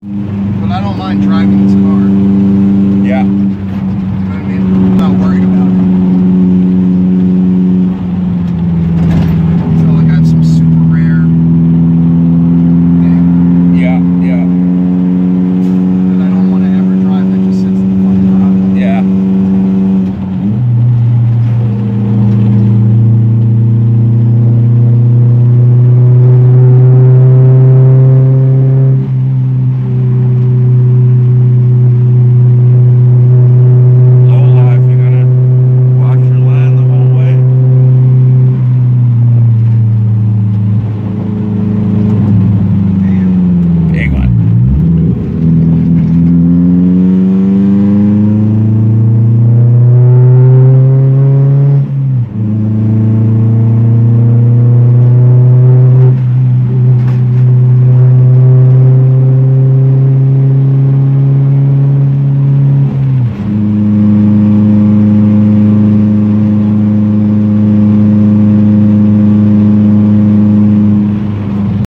But I don't mind driving this car. Yeah.